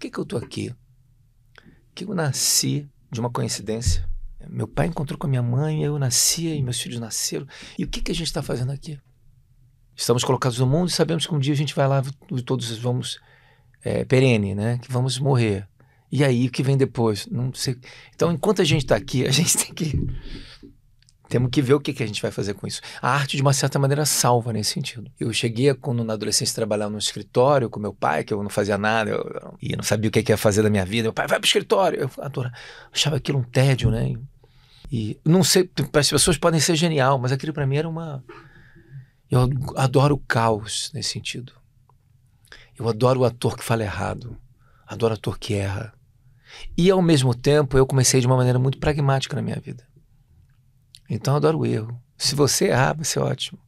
que, que eu tô aqui? Que eu nasci de uma coincidência. Meu pai encontrou com a minha mãe, eu nasci e meus filhos nasceram. E o que, que a gente está fazendo aqui? Estamos colocados no mundo e sabemos que um dia a gente vai lá e todos vamos é, perene, né? Que vamos morrer. E aí, o que vem depois? Não sei. Então, enquanto a gente está aqui, a gente tem que temos que ver o que, que a gente vai fazer com isso. A arte, de uma certa maneira, salva nesse sentido. Eu cheguei, quando na adolescência, trabalhar no escritório com meu pai, que eu não fazia nada, eu, e não sabia o que, que ia fazer da minha vida. Meu pai, vai pro escritório. Eu adorava, achava aquilo um tédio, né? E, e não sei, as pessoas podem ser genial, mas aquilo para mim era uma. Eu adoro o caos nesse sentido. Eu adoro o ator que fala errado. Adoro o ator que erra. E ao mesmo tempo, eu comecei de uma maneira muito pragmática na minha vida. Então eu adoro o erro. Se você errar, vai ser ótimo.